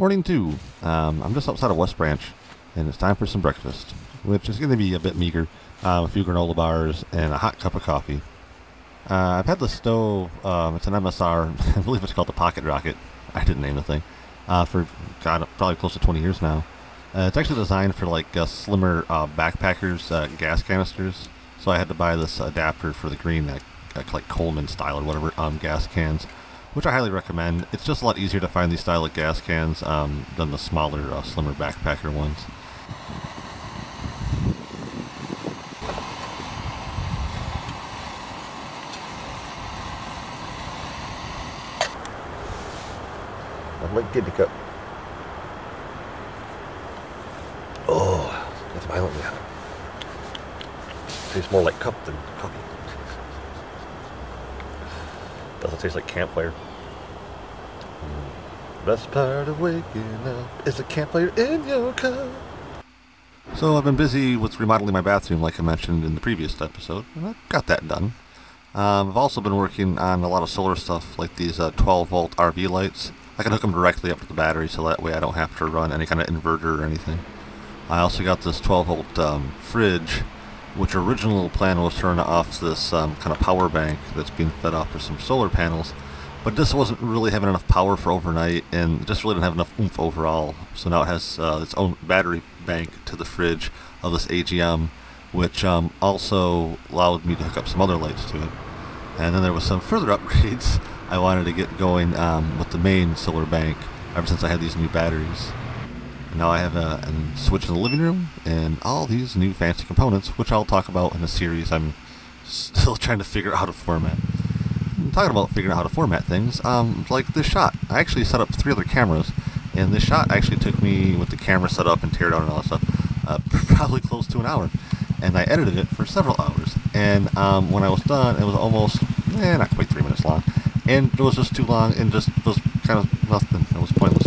Morning two. Um, I'm just outside of West Branch, and it's time for some breakfast, which is going to be a bit meager. Um, a few granola bars and a hot cup of coffee. Uh, I've had the stove. Um, it's an MSR. I believe it's called the Pocket Rocket. I didn't name the thing. Uh, for God, probably close to 20 years now. Uh, it's actually designed for like uh, slimmer uh, backpackers uh, gas canisters. So I had to buy this adapter for the green, like Coleman style or whatever, um, gas cans, which I highly recommend. It's just a lot easier to find these style of gas cans um, than the smaller, uh, slimmer backpacker ones. Like cup. Oh, that's violently hot. Tastes more like cup than coffee. Doesn't taste like campfire. Best part of waking up is a campfire in your cup. So I've been busy with remodeling my bathroom, like I mentioned in the previous episode, and I got that done. Um, I've also been working on a lot of solar stuff, like these uh, 12 volt RV lights. I can hook them directly up to the battery, so that way I don't have to run any kind of inverter or anything. I also got this 12 volt um, fridge, which original plan was turn off this um, kind of power bank that's being fed off to some solar panels, but this wasn't really having enough power for overnight, and just really didn't have enough oomph overall. So now it has uh, its own battery bank to the fridge of this AGM, which um, also allowed me to hook up some other lights to it. And then there was some further upgrades I wanted to get going um, with the main solar bank ever since I had these new batteries. Now I have a, a switch in the living room and all these new fancy components, which I'll talk about in a series I'm still trying to figure out how to format. I'm talking about figuring out how to format things, um, like this shot. I actually set up three other cameras, and this shot actually took me, with the camera set up and tear down and all that stuff, uh, probably close to an hour. And I edited it for several hours. And um, when I was done, it was almost, eh, not quite three minutes long and it was just too long and just was kind of nothing. It was pointless.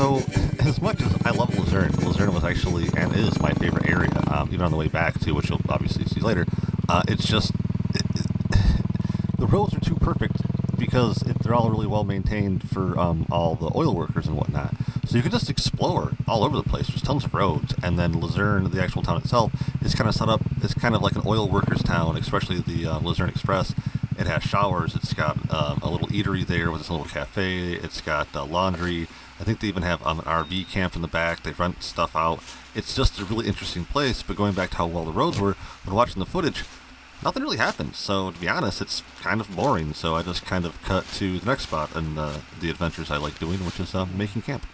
So, as much as I love Luzerne, Luzerne was actually and is my favorite area. Um, even on the way back to, which you'll obviously see later. Uh, it's just it, it, the roads are too perfect because it, they're all really well maintained for um, all the oil workers and whatnot. So you can just explore all over the place. There's tons of roads, and then Luzerne, the actual town itself, is kind of set up. It's kind of like an oil workers town, especially the uh, Luzerne Express. It has showers. It's got um, a little eatery there with its little cafe. It's got uh, laundry. I think they even have um, an RV camp in the back. They rent stuff out. It's just a really interesting place. But going back to how well the roads were, when watching the footage, nothing really happened. So to be honest, it's kind of boring. So I just kind of cut to the next spot and uh, the adventures I like doing, which is uh, making camp.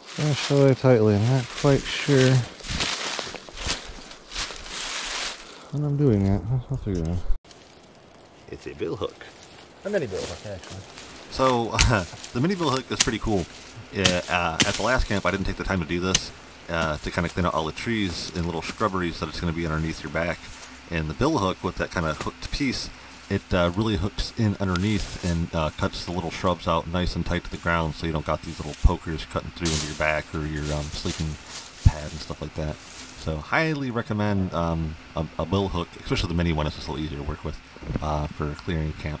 Especially tightly. I'm not quite sure when I'm doing that. I'll figure it out. It's a bill hook. A mini bill hook, actually. So the mini bill hook is pretty cool. Uh, at the last camp, I didn't take the time to do this uh, to kind of clean out all the trees and little shrubberies that it's going to be underneath your back. And the bill hook with that kind of hooked piece, it uh, really hooks in underneath and uh, cuts the little shrubs out nice and tight to the ground, so you don't got these little pokers cutting through into your back or your um, sleeping pad and stuff like that. So highly recommend um, a, a, bill hook, especially the mini one. It's just a little easier to work with uh, for clearing camp.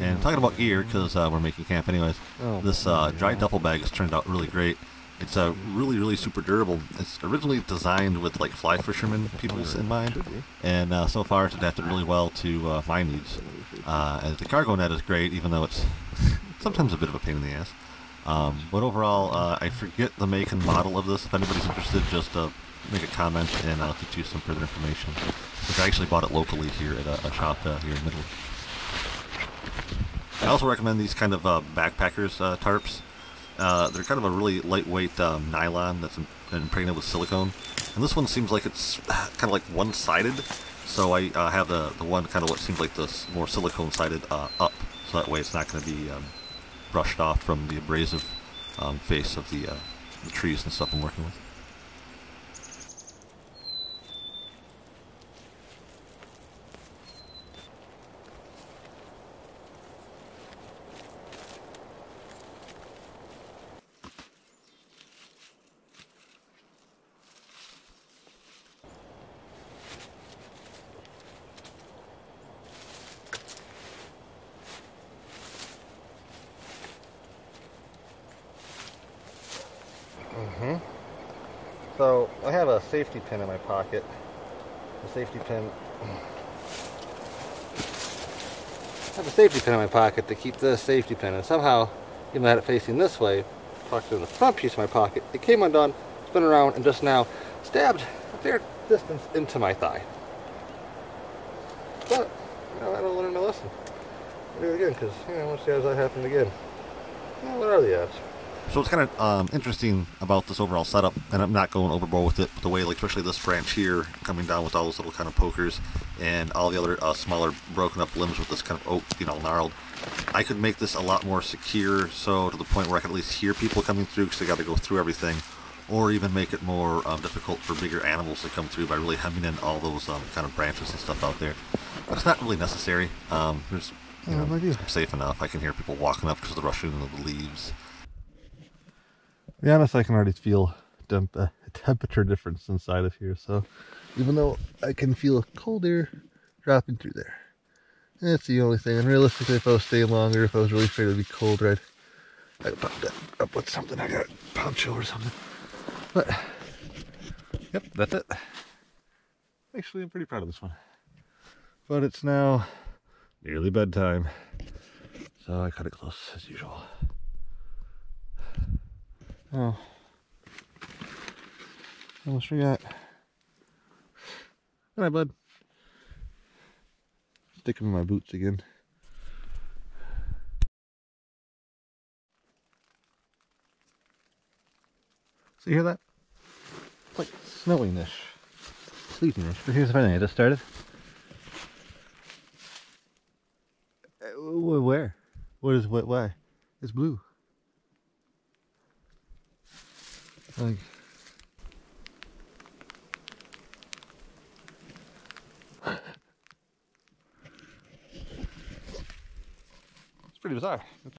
And talking about gear, because uh, we're making camp anyways, oh, this uh, dry duffel bag has turned out really great. It's uh, really, really super durable. It's originally designed with like fly fishermen peoples in mind, and uh, so far it's adapted really well to uh, my needs. Uh, the cargo net is great, even though it's sometimes a bit of a pain in the ass. Um, but overall, uh, I forget the make and model of this. If anybody's interested, just uh, make a comment and I'll get you some further information. Which I actually bought it locally here at a, a shop here in Midland. I also recommend these kind of uh, backpackers uh, tarps. Uh, they're kind of a really lightweight um, nylon that's impregnated with silicone. And this one seems like it's kind of like one-sided. So I uh, have the, the one kind of what seems like this more silicone-sided uh, up. So that way it's not going to be um, brushed off from the abrasive um, face of the, uh, the trees and stuff I'm working with. So I have a safety pin in my pocket. A safety pin. I have a safety pin in my pocket to keep the safety pin, and somehow, even though I had it facing this way, tucked in the front piece of my pocket, it came undone, spun around, and just now stabbed a fair distance into my thigh. But, you know, I don't learn my lesson. I'll do it again, because, you know, let's see how that happened again. Well, what are the odds? So it's kind of um, interesting about this overall setup, and I'm not going overboard with it, but the way, like especially this branch here, coming down with all those little kind of pokers, and all the other uh, smaller broken up limbs with this kind of oak, you know, gnarled. I could make this a lot more secure, so to the point where I could at least hear people coming through because they got to go through everything, or even make it more um, difficult for bigger animals to come through by really hemming in all those um, kind of branches and stuff out there. But it's not really necessary. Um, there's, you know, I'm safe enough. I can hear people walking up because of the rushing of the leaves be honest, I can already feel temp uh, a temperature difference inside of here. So even though I can feel cold air dropping through there. That's the only thing. And realistically, if I was staying longer, if I was really afraid it would be cold, right, I'd pop that up with something. I got a poncho or something. But, yep, that's it. Actually, I'm pretty proud of this one. But it's now nearly bedtime. So I cut it close as usual. Oh. Almost forgot. Good night, bud. Stick them in my boots again. So you hear that? It's like snowing-ish. Sleeting-ish. But here's the funny thing, I just started. Uh, where? What is what why? It's blue. Like, it's pretty bizarre. It's